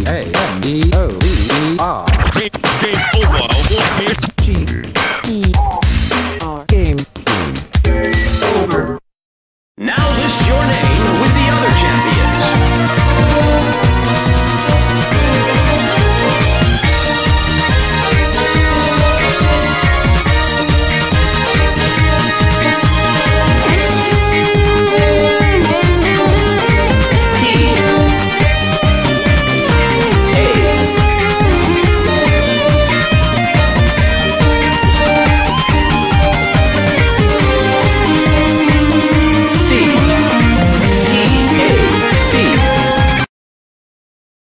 G A M B O V E R. Game over. One. Cheaters.